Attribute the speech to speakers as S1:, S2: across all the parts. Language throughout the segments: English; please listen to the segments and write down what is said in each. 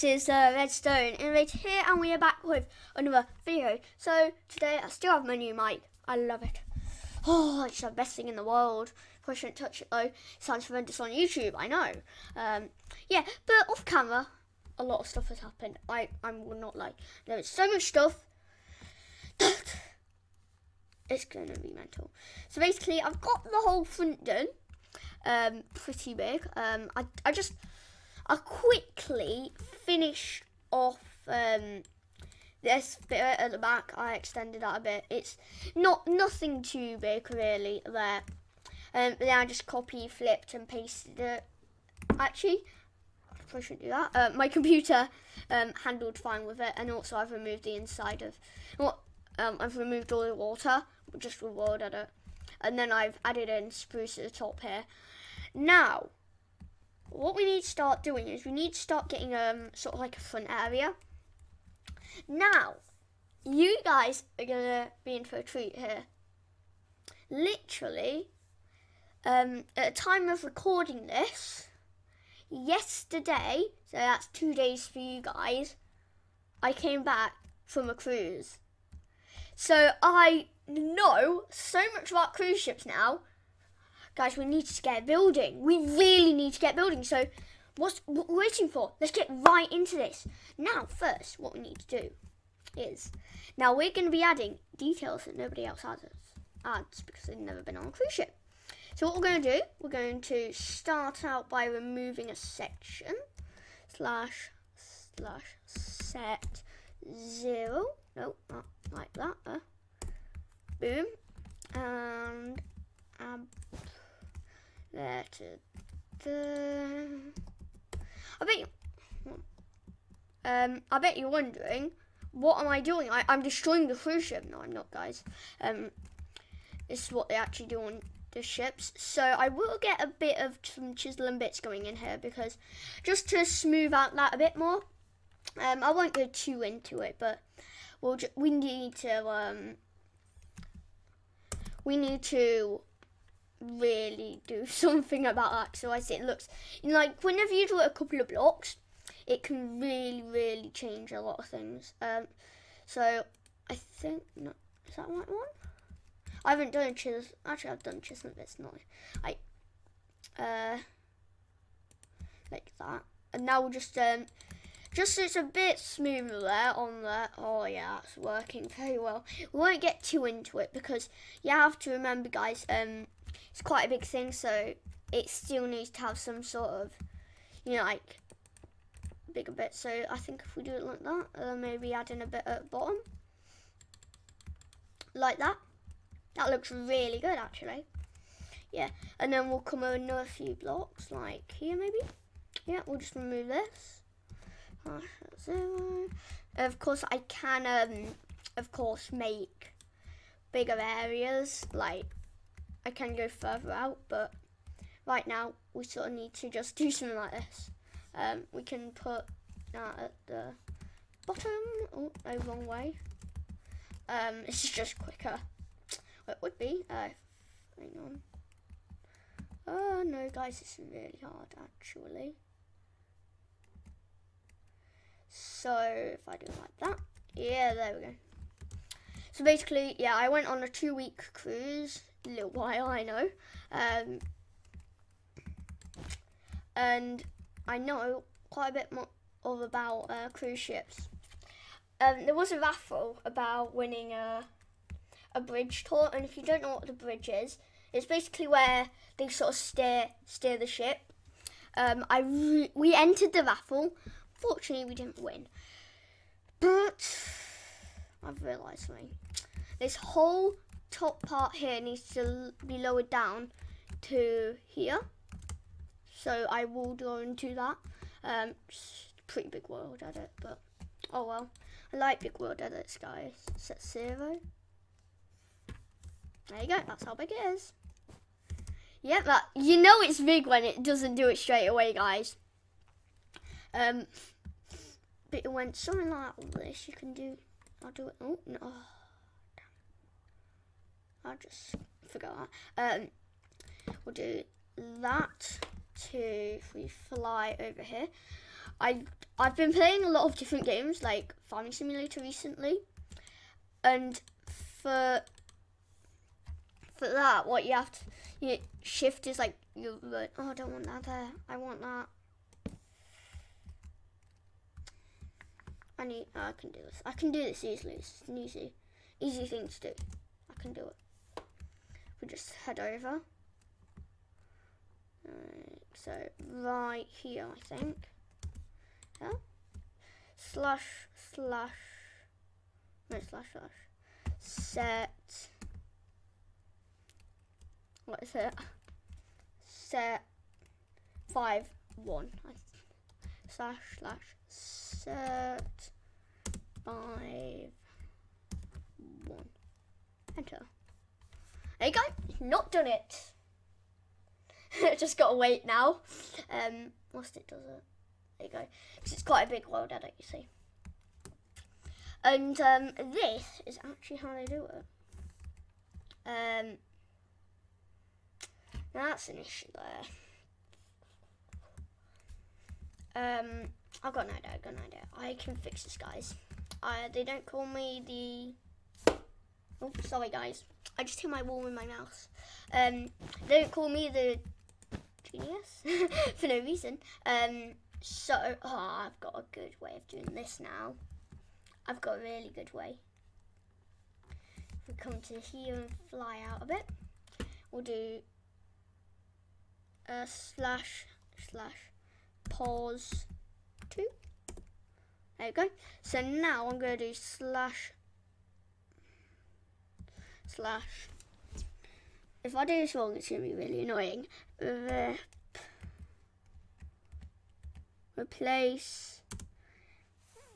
S1: Hi, this is uh, Redstone Innovator here, and we are back with another video. So today I still have my new mic. I love it. Oh, it's the best thing in the world. Probably shouldn't touch it though. Sounds horrendous on YouTube. I know. Um, yeah, but off camera, a lot of stuff has happened. I I will not lie. There is so much stuff. that It's gonna be mental. So basically, I've got the whole front done. Um, pretty big. Um, I I just I'll quickly finish off um, this bit at the back. I extended that a bit. It's not nothing too big really there. Um, then I just copy, flipped, and pasted it. Actually, I probably shouldn't do that. Uh, my computer um, handled fine with it, and also I've removed the inside of. Well, um, I've removed all the water, just with world edit, and then I've added in spruce at the top here. Now, what we need to start doing is we need to start getting um sort of like a front area. Now, you guys are gonna be in for a treat here. Literally, um, at the time of recording this, yesterday, so that's two days for you guys, I came back from a cruise. So I know so much about cruise ships now guys, we need to get building. We really need to get building. So what's what we're waiting for? Let's get right into this. Now, first, what we need to do is, now we're going to be adding details that nobody else has adds because they've never been on a cruise ship. So what we're going to do, we're going to start out by removing a section, slash, slash, set, zero, no, not like that, uh, boom, and um, there to the. I bet you. Um, I bet you're wondering, what am I doing? I, I'm destroying the cruise ship. No, I'm not, guys. Um, this is what they actually do on the ships. So I will get a bit of some chiseling bits going in here because just to smooth out that a bit more. Um, I won't go too into it, but we'll we need to um, we need to really do something about that. So I say it looks like whenever you do a couple of blocks, it can really, really change a lot of things. Um, so I think no, is that the right one? I haven't done chis. Actually, I've done chisel. It's not. I uh like that, and now we'll just um just so it's a bit smoother there on there. Oh yeah, it's working very well. We won't get too into it because you have to remember, guys. Um, it's quite a big thing, so it still needs to have some sort of, you know, like bigger bit. So I think if we do it like that, uh, maybe add in a bit at the bottom, like that. That looks really good, actually. Yeah, and then we'll come another few blocks, like here maybe. Yeah, we'll just remove this. Of course, I can, um, of course, make bigger areas, like I can go further out, but right now we sort of need to just do something like this. Um, we can put that at the bottom. Oh, no, wrong way. Um, this is just quicker. It would be. Uh, hang on. Oh no, guys, it's really hard actually. So if I do it like that, yeah, there we go. So basically, yeah, I went on a two-week cruise little while, I know. Um, and I know quite a bit more of about uh, cruise ships. Um, there was a raffle about winning a, a bridge tour, and if you don't know what the bridge is, it's basically where they sort of steer steer the ship. Um, I we entered the raffle. Fortunately, we didn't win, but I've realised something. This whole top part here needs to be lowered down to here. So I will go into that. Um, pretty big world edit, but oh well. I like big world edits, guys. Set zero. There you go. That's how big it is. Yeah, but you know it's big when it doesn't do it straight away, guys. Um, but when something like this, you can do. I'll do it. Oh no. I just forgot that. Um, we'll do that to if we fly over here. I I've been playing a lot of different games like Farming Simulator recently, and for for that, what you have to you shift is like you. like, Oh, I don't want that there. I want that. I need. Oh, I can do this. I can do this easily. It's an easy, easy thing to do. I can do it. We just head over. Right, so right here, I think. Yeah. Slash slash. No slash slash. Set. What is it? Set five one. Slash slash set five one. Enter. There you go. Not done it. I just gotta wait now. Um, whilst it does it. There you go. Because it's quite a big world edit, you see. And um, this is actually how they do it. Um, that's an issue there. Um, I've got idea, I've got an idea. I can fix this, guys. Uh, they don't call me the... Oh, sorry, guys. I just hit my wall with my mouse. Um, don't call me the genius for no reason. Um, so, oh, I've got a good way of doing this now. I've got a really good way. If we come to here and fly out a bit, we'll do a slash slash pause two. There you go. So now I'm going to do slash slash. If I do this wrong, it's going to be really annoying. Rep replace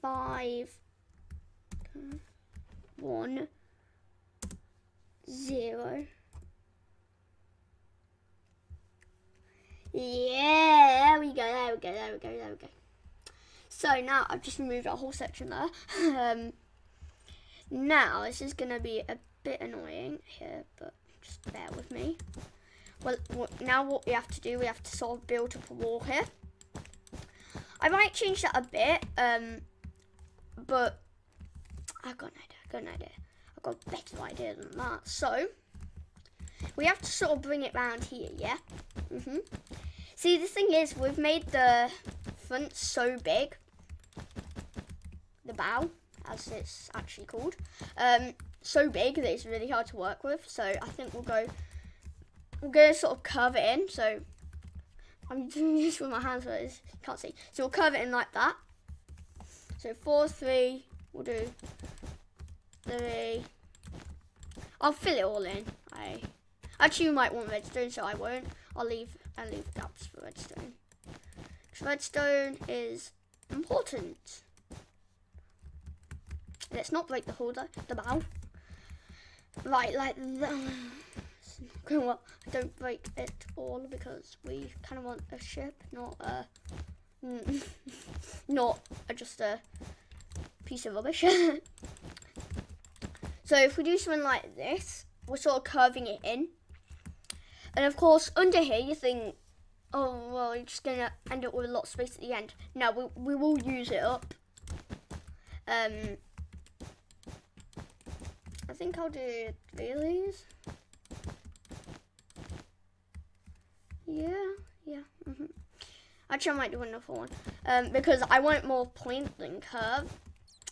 S1: five one zero. Yeah, there we go, there we go, there we go, there we go. So now I've just removed a whole section there. um, now this is going to be a bit annoying here, but just bear with me. Well, now what we have to do, we have to sort of build up a wall here. I might change that a bit, um, but I've got an idea, I've got an idea. I've got a better idea than that. So, we have to sort of bring it round here, yeah? Mm hmm See, the thing is, we've made the front so big, the bow, as it's actually called, um, so big that it's really hard to work with. So I think we'll go, we're to sort of curve it in. So I'm doing this with my hands, but you can't see. So we'll curve it in like that. So four, three, we'll do three. I'll fill it all in. I actually you might want redstone, so I won't. I'll leave I leave gaps for redstone. Because redstone is important. Let's not break the holder, the bow. Right, like that. Well, don't break it all because we kind of want a ship, not a, not a, just a piece of rubbish. so if we do something like this, we're sort of curving it in. And of course, under here, you think, oh, well, you're just going to end up with a lot of space at the end. No, we, we will use it up. Um, I think I'll do these. Yeah, yeah. Mm -hmm. Actually, I might do another one. Um, because I want more point than curve,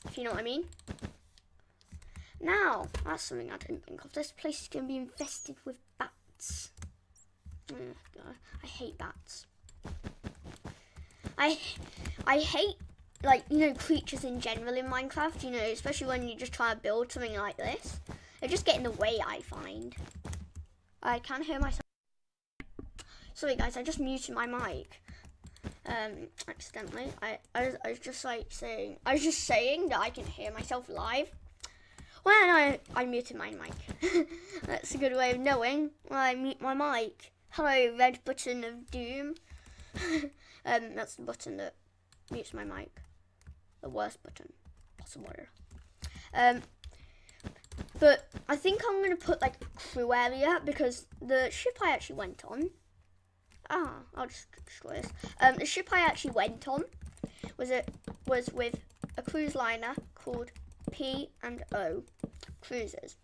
S1: if you know what I mean. Now, that's something I didn't think of. This place is going to be infested with bats. God, I hate bats. I I hate like you know creatures in general in Minecraft. You know, especially when you just try to build something like this. They just get in the way. I find. I can hear myself. Sorry guys, I just muted my mic. Um, accidentally. I, I, was, I was just like saying, I was just saying that I can hear myself live. When I, I muted my mic. That's a good way of knowing when I mute my mic. Hello, red button of doom. um, that's the button that mutes my mic. The worst button possible. Um, but I think I'm going to put like crew area because the ship I actually went on, ah, I'll just destroy this. Um, the ship I actually went on was it was with a cruise liner called P and O Cruises.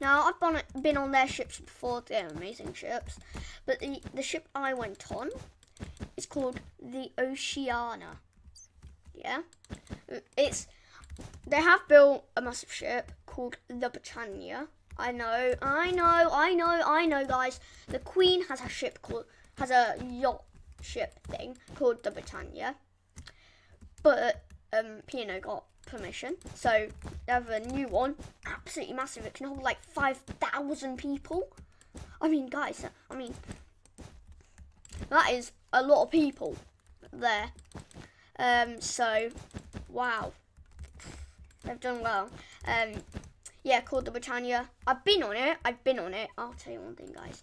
S1: Now I've been been on their ships before; they're amazing ships. But the the ship I went on is called the Oceana. Yeah, it's they have built a massive ship called the Britannia. I know, I know, I know, I know, guys. The Queen has a ship called has a yacht ship thing called the Britannia, but um, P&O got permission, so they have a new one, absolutely massive. It can hold like five thousand people. I mean, guys, I mean that is a lot of people there. Um, so wow, they've done well. Um, yeah, called the Britannia. I've been on it. I've been on it. I'll tell you one thing, guys.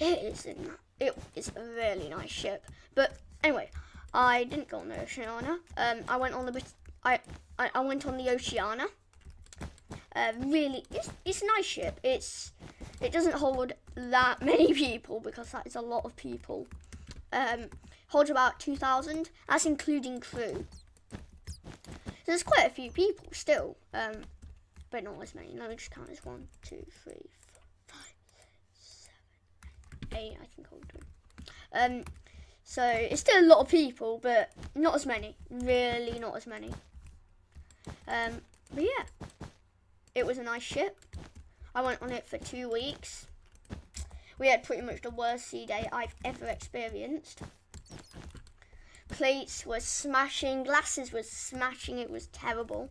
S1: It is a, it is a really nice ship. But anyway, I didn't go on the Oceana. Um, I went on the I I, I went on the Oceana. Uh, really, it's it's a nice ship. It's it doesn't hold that many people because that is a lot of people. Um, holds about two thousand. That's including crew. So there's quite a few people still. Um, but not as many. Let me just count as one, two, three, four, five, six, seven, eight. I think I'll. Um, so it's still a lot of people, but not as many. Really, not as many. Um, but yeah, it was a nice ship. I went on it for two weeks. We had pretty much the worst sea day I've ever experienced. Plates were smashing, glasses were smashing, it was terrible.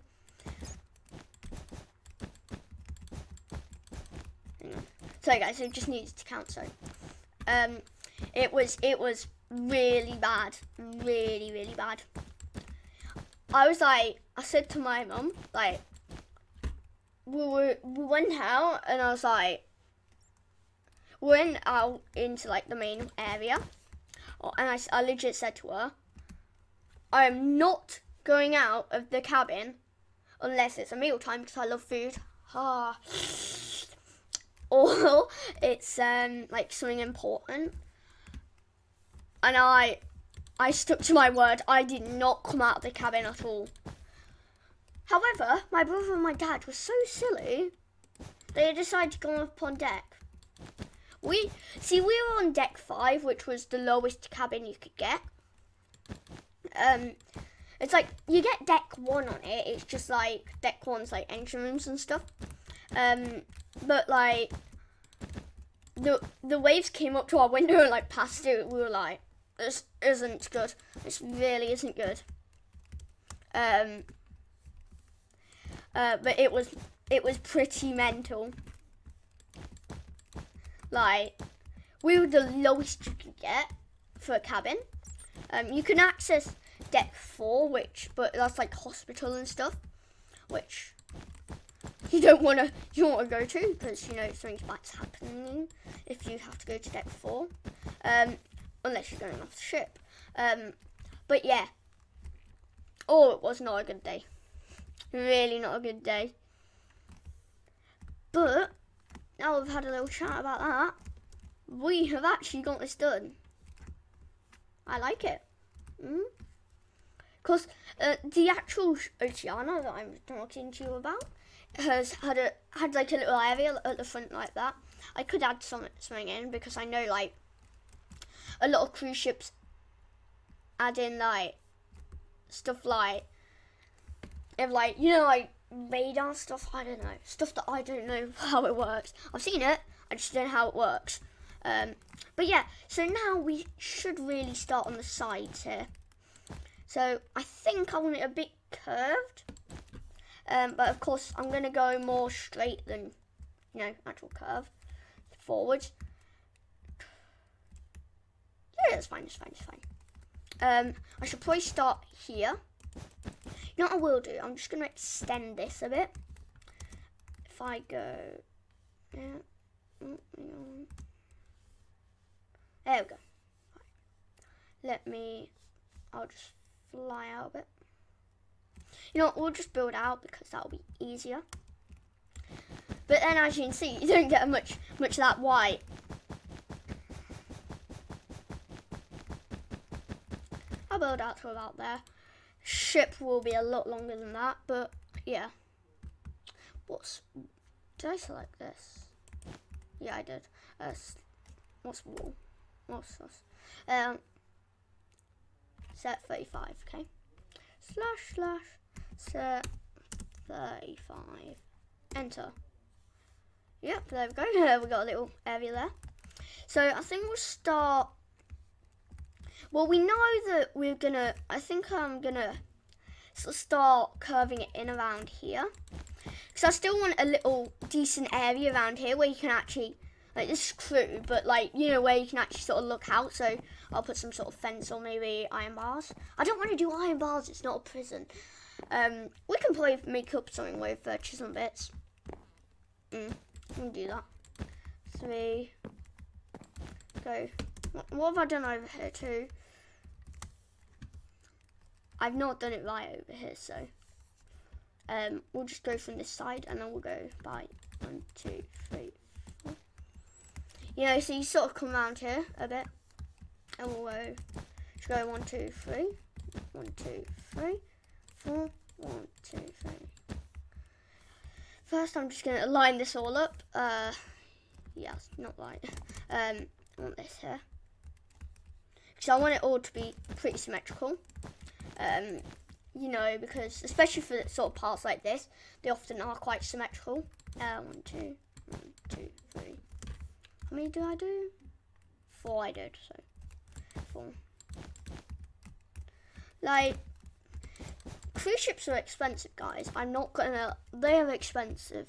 S1: So guys, it just needs to count. So, um, it was it was really bad, really really bad. I was like, I said to my mum, like, we were we went out, and I was like, went out into like the main area, and I, I legit said to her, I am not going out of the cabin unless it's a meal time because I love food. Ah or it's um, like something important. And I, I stuck to my word. I did not come out of the cabin at all. However, my brother and my dad were so silly. They decided to go up on deck. We see we were on deck five, which was the lowest cabin you could get. Um, it's like you get deck one on it. It's just like deck one's like engine rooms and stuff. Um, but like the the waves came up to our window and like passed it. We were like, this isn't good. This really isn't good. Um. Uh, but it was it was pretty mental. Like, we were the lowest you could get for a cabin. Um, you can access deck four, which but that's like hospital and stuff, which you don't want to you want to go to because you know something bad's happening if you have to go to deck four, um, unless you're going off the ship. Um, but yeah, oh, it was not a good day. Really not a good day. But now we've had a little chat about that, we have actually got this done. I like it. Because mm? uh, the actual Oceana that I'm talking to you about has had a had like a little area at the front like that. I could add some something in because I know like a lot of cruise ships add in like stuff like if like you know like radar stuff. I don't know stuff that I don't know how it works. I've seen it. I just don't know how it works. Um, but yeah, so now we should really start on the sides here. So I think I want it a bit curved. Um, but of course, I'm going to go more straight than, you know, actual curve forwards. Yeah, it's fine, it's fine, it's fine. Um, I should probably start here. You know what I will do? I'm just going to extend this a bit. If I go... Yeah. Oh, there we go. Let me... I'll just fly out a bit. You know, we'll just build out because that'll be easier. But then, as you can see, you don't get much much of that white. I'll build out to about there. Ship will be a lot longer than that, but yeah. What's did I select this? Yeah, I did. Uh, what's wall? What's this? Um, set 35, okay? Slash, slash, set 35. Enter. Yep, there we go. we got a little area there. So I think we'll start. Well, we know that we're gonna. I think I'm gonna start curving it in around here. Because I still want a little decent area around here where you can actually, like this is crude, but like, you know, where you can actually sort of look out. So I'll put some sort of fence or maybe iron bars. I don't want to do iron bars, it's not a prison. Um, we can probably make up something with uh, chisel bits. Mm, we'll do that. Three. Go. What have I done over here too? I've not done it right over here, so um, we'll just go from this side and then we'll go by one, two, three, four. You know, so you sort of come around here a bit and we'll go, just go one, two, three, one, two, three, four, one, two, three. First, I'm just going to line this all up. Uh, yeah, not right. Um, I want this here. Because I want it all to be pretty symmetrical. Um, you know, because especially for sort of parts like this, they often are quite symmetrical. Uh, one, two, one, two, three. How many do I do? Four I did, so four. Like, cruise ships are expensive, guys. I'm not gonna, they are expensive.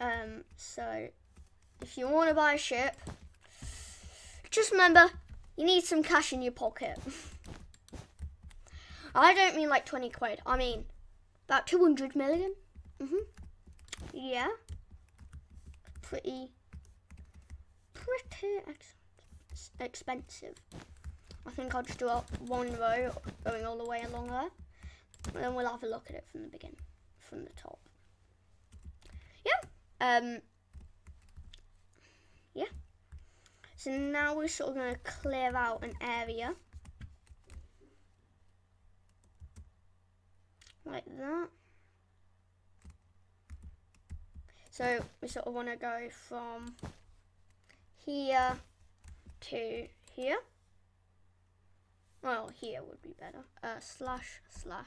S1: Um, so, if you want to buy a ship, just remember, you need some cash in your pocket. I don't mean like 20 quid. I mean about 200 million. Mhm. yeah. Pretty, pretty ex expensive. I think I'll just do one row going all the way along there. And then we'll have a look at it from the beginning, from the top. Yeah. Um. Yeah. So now we're sort of going to clear out an area. Like that. So we sort of want to go from here to here. Well, here would be better. Uh, slash, slash,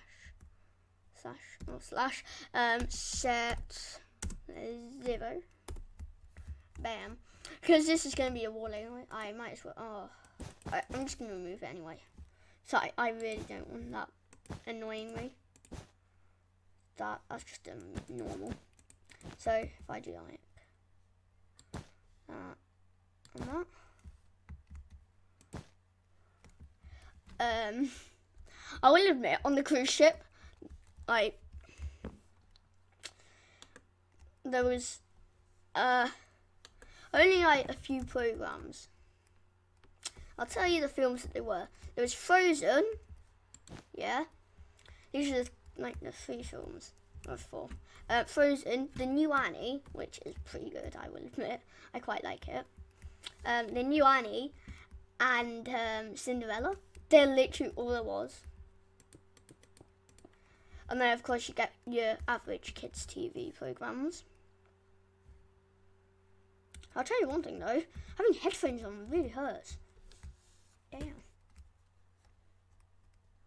S1: slash, or slash, um, set zero. Bam. Because this is going to be a wall anyway, I might as well, oh, I, am just going to remove it anyway. So I, I really don't want that annoying me that that's just um, normal. So if I do like that and that, um, I will admit on the cruise ship, like there was uh only like a few programs. I'll tell you the films that they were. There was Frozen, yeah. These are the like the three films or four. Uh, Frozen, the new Annie, which is pretty good, I will admit. I quite like it. Um, the new Annie and um, Cinderella. They're literally all there was. And then, of course, you get your average kids' TV programs. I'll tell you one thing though, having headphones on really hurts. Damn.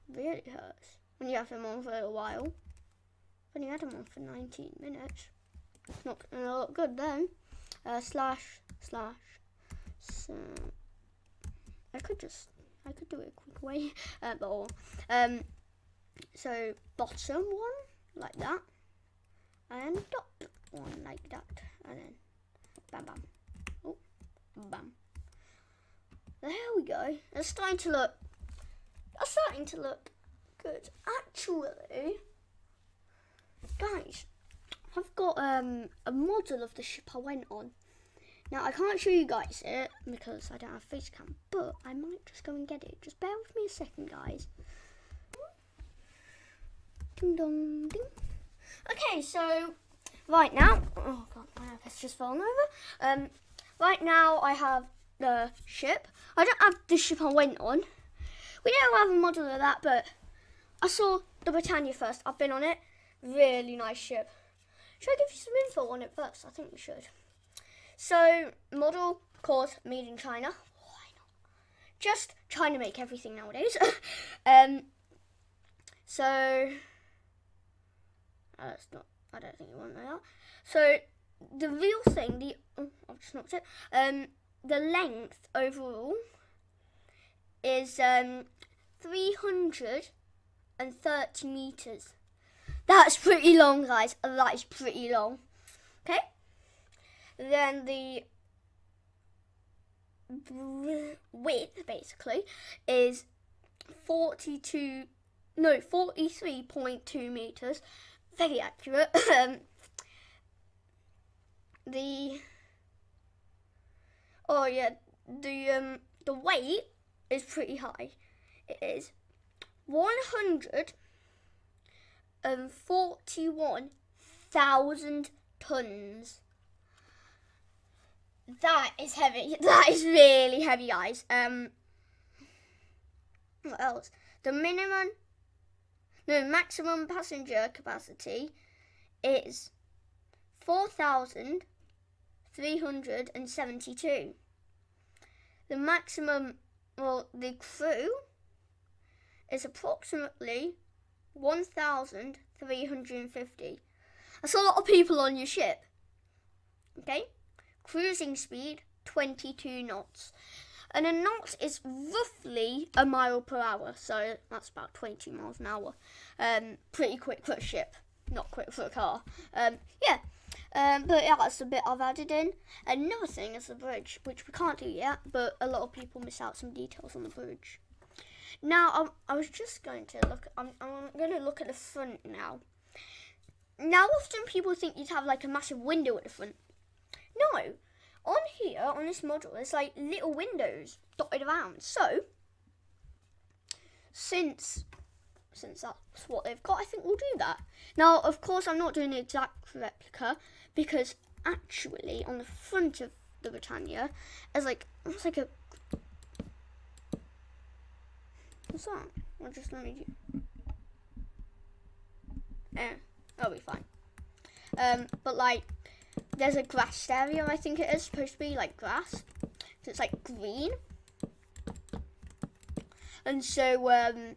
S1: Really hurts when you have them on for a while. When you had them on for 19 minutes, it's not to look good then. Uh, slash, slash, so, I could just, I could do it a quick way, uh, but. Um, so, bottom one, like that, and top one, like that, and then, bam, bam, oh, bam. There we go. It's starting to look, it's starting to look good. Actually, guys, I've got um, a model of the ship I went on. Now, I can't show you guys it because I don't have face cam, but I might just go and get it. Just bear with me a second, guys. Ding dong ding. Okay, so right now, oh god, my iPad's just fallen over. Um, right now I have the ship. I don't have the ship I went on We don't have a model of that, but I saw the Britannia first. I've been on it. Really nice ship. Should I give you some info on it first? I think we should. So, model, course, made in China. Why not? Just trying to make everything nowadays. um, so, that's not, I don't think you want that. So, the real thing, the, oh, I've just knocked it. Um, the length overall is um, 330 meters. That's pretty long, guys. That is pretty long. Okay. Then the width, basically, is 42, no, 43.2 meters. Very accurate. Um, the, oh yeah, the, um, the weight is pretty high. It is 100 and 41,000 tons. That is heavy. That is really heavy, guys. Um, what else? The minimum, no, maximum passenger capacity is 4,372. The maximum, well, the crew is approximately 1,350. That's a lot of people on your ship. Okay? Cruising speed 22 knots. And a knot is roughly a mile per hour, so that's about 20 miles an hour. Um, pretty quick for a ship, not quick for a car. Um, yeah, um, but yeah, that's the bit I've added in. Another thing is the bridge, which we can't do yet, but a lot of people miss out some details on the bridge. Now, I'm, I was just going to look, um, I'm, I'm going to look at the front now. Now, often people think you'd have like a massive window at the front. No, on here, on this model, there's like little windows dotted around. So, since since that's what they've got, I think we'll do that. Now, of course, I'm not doing the exact replica because actually on the front of the Britannia, there's like, it's like a What's that? I'll just let me do. Eh, that'll be fine. Um, but like, there's a grass area. I think it is supposed to be like grass. So it's like green. And so, um,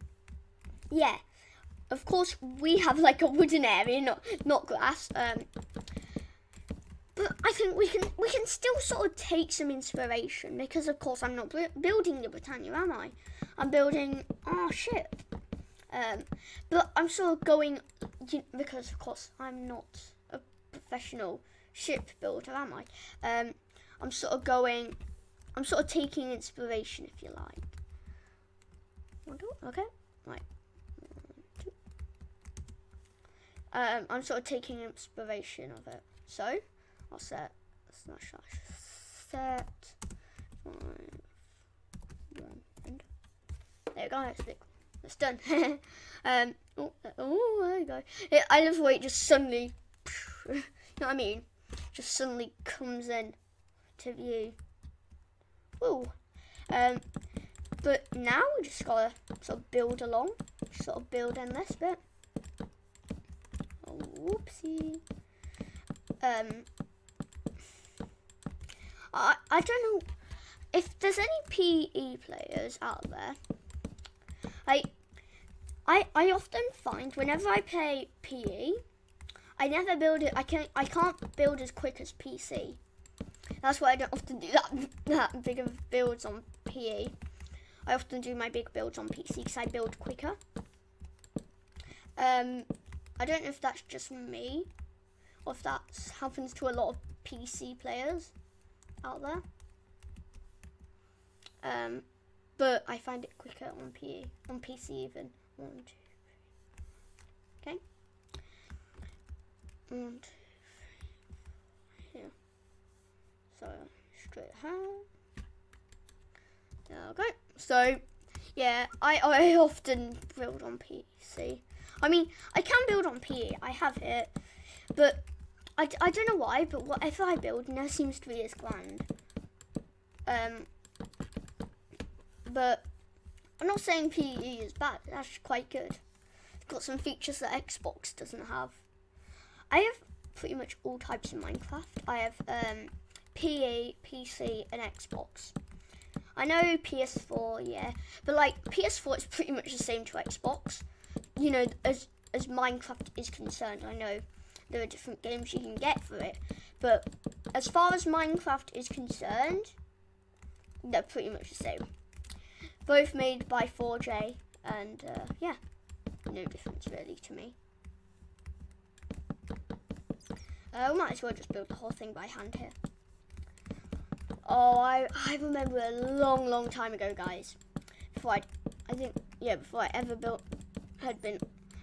S1: yeah. Of course, we have like a wooden area, not not grass. Um, but I think we can we can still sort of take some inspiration because, of course, I'm not building the Britannia, am I? I'm building our ship. Um, but I'm sort of going because, of course, I'm not a professional ship builder, am I? Um, I'm sort of going. I'm sort of taking inspiration, if you like. Okay, right. Um, I'm sort of taking inspiration of it. So, I'll set slash slash set five one and there we go. That's, that's done. um, oh, oh, there you go. It, I love the way it just suddenly, you know what I mean? Just suddenly comes in to view. Ooh. Um, but now we just gotta sort of build along, sort of build in this bit. Oh, whoopsie. Um, I I don't know if there's any PE players out there I, I, I often find whenever I play PE, I never build it. I can I can't build as quick as PC. That's why I don't often do that that big of builds on PE. I often do my big builds on PC because I build quicker. Um, I don't know if that's just me or if that happens to a lot of PC players out there. Um, but I find it quicker on on PC even. One, two, three. Okay. One, two, three, here. So straight hand. Okay. So yeah, I I often build on PC. I mean, I can build on PE. I have it, but I, I don't know why. But whatever I build never seems to be as grand. Um, but I'm not saying PE is bad. That's quite good. It's got some features that Xbox doesn't have. I have pretty much all types in Minecraft. I have um, PE, PC, and Xbox. I know PS4, yeah, but like PS4 is pretty much the same to Xbox. You know, as as Minecraft is concerned, I know there are different games you can get for it, but as far as Minecraft is concerned, they're pretty much the same. Both made by 4J, and uh, yeah, no difference really to me. Uh, might as well just build the whole thing by hand here. Oh, I, I remember a long, long time ago, guys. Before I, I think, yeah, before I ever built, had been,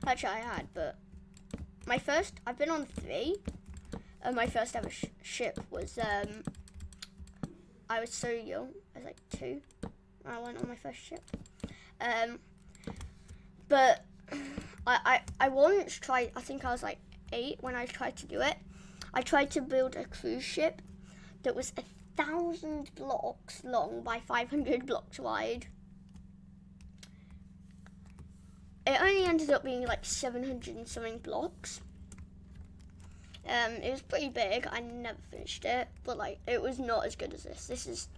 S1: actually I had, but my first, I've been on three. And my first ever sh ship was, um, I was so young, I was like two. I went on my first ship. Um, but I, I, I once tried, I think I was like eight when I tried to do it. I tried to build a cruise ship that was a thousand blocks long by 500 blocks wide. It only ended up being like 700 and something blocks. Um, it was pretty big. I never finished it, but like it was not as good as this. This is,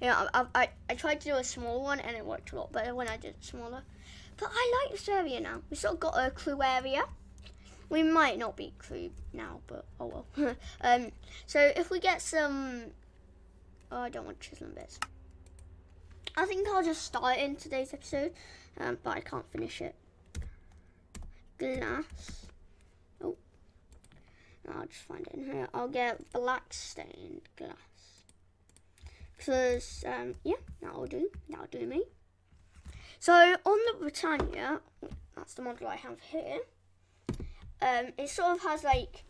S1: you know, I, I, I tried to do a small one and it worked a lot better when I did it smaller. But I like this area now. We sort of got a crew area. We might not be crew now, but oh well. um, so if we get some Oh, I don't want chisel bits. I think I'll just start in today's episode, um, but I can't finish it. Glass. Oh. I'll just find it in here. I'll get black stained glass. Because, um, yeah, that'll do. That'll do me. So, on the Britannia, that's the model I have here, um, it sort of has, like,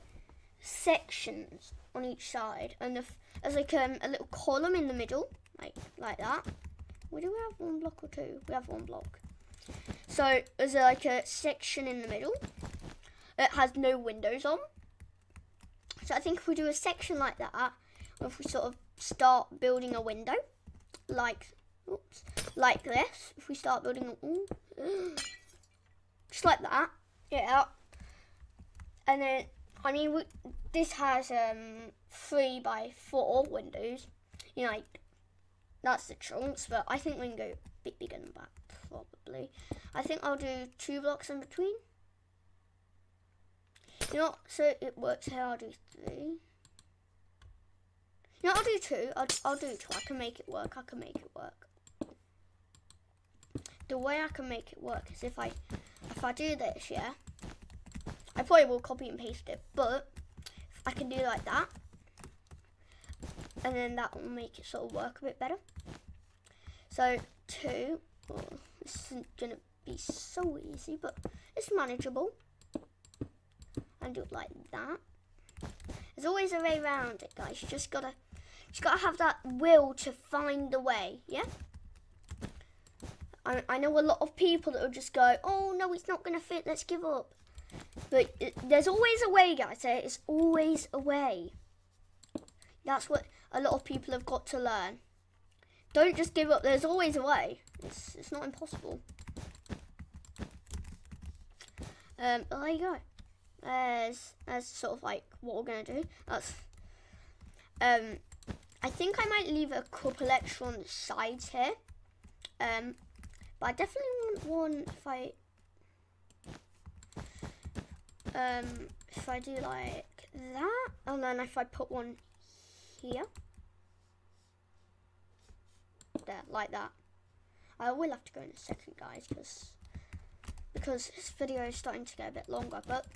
S1: sections on each side. And the there's like um, a little column in the middle, like like that. Where do we have one block or two? We have one block. So there's like a section in the middle that has no windows on. So I think if we do a section like that, if we sort of start building a window, like oops, like this, if we start building ooh, just like that, yeah, and then I mean we, this has um three by four windows. You know, like that's the trunks, but I think we can go a bit bigger than that, probably. I think I'll do two blocks in between. You know, so it works here, I'll do three. You know, I'll do two. I'll, I'll do two. I can make it work. I can make it work. The way I can make it work is if I, if I do this, yeah, I probably will copy and paste it, but I can do like that and then that will make it sort of work a bit better. So two, this isn't gonna be so easy, but it's manageable. And do it like that. There's always a way around it, guys. You just gotta, just gotta have that will to find the way. Yeah. I, I know a lot of people that will just go, oh no, it's not gonna fit. Let's give up. But it, there's always a way, guys. There's always a way. That's what a lot of people have got to learn. Don't just give up. There's always a way. It's, it's not impossible. Um, there you go. There's, there's sort of like what we're going to do. That's, um, I think I might leave a couple extra on the sides here. Um, but I definitely want one if I, um, if I do like that, and then if I put one here. There, like that. I will have to go in a second, guys, because because this video is starting to get a bit longer. But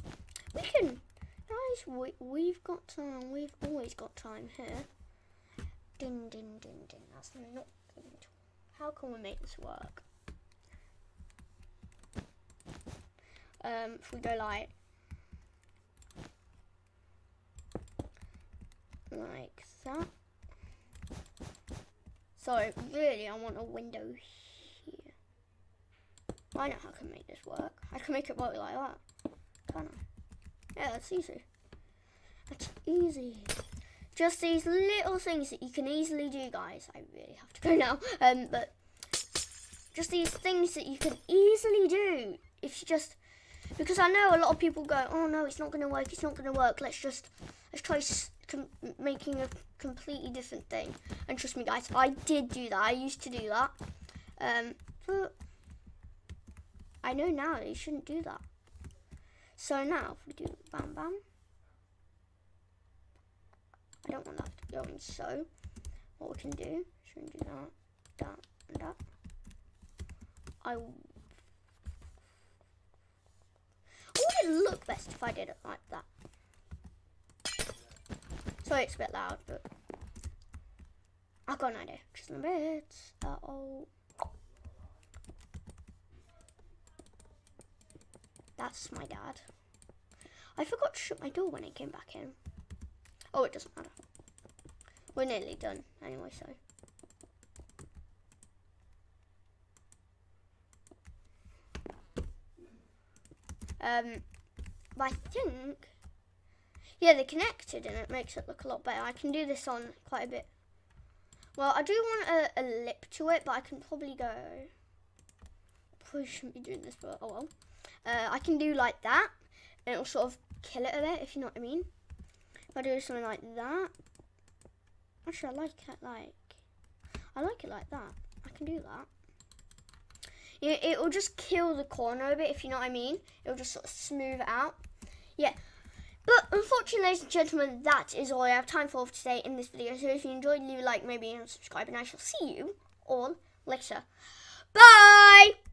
S1: we can, guys. We we've got time. We've always got time here. Ding, ding, ding, ding. That's not to. How can we make this work? Um, if we go like like that. So really I want a window. I know how I can make this work. I can make it work like that. Can I? Yeah, that's easy. That's easy. Just these little things that you can easily do, guys. I really have to go now. Um, but just these things that you can easily do if you just because I know a lot of people go, oh no, it's not going to work, it's not going to work. Let's just let's try making a completely different thing. And trust me, guys, I did do that. I used to do that, um, but I know now you shouldn't do that. So now if we do bam bam, I don't want that to go in. So what we can do, shouldn't do that, that, and that. I would it look best if I did it like that? Sorry, it's a bit loud, but I've got an idea. Just in a bit. Uh oh. That's my dad. I forgot to shut my door when I came back in. Oh, it doesn't matter. We're nearly done anyway, so. Um, I think, yeah, they're connected and it makes it look a lot better. I can do this on quite a bit. Well, I do want a, a lip to it, but I can probably go, probably shouldn't be doing this, but oh well. Uh, I can do like that, and it'll sort of kill it a bit, if you know what I mean. If I do something like that, actually I like it like, I like it like that. I can do that it will just kill the corner a bit, if you know what I mean. It'll just sort of smooth it out. Yeah. But unfortunately, ladies and gentlemen, that is all I have time for today in this video. So if you enjoyed, leave a like, maybe, and subscribe, and I shall see you all later. Bye!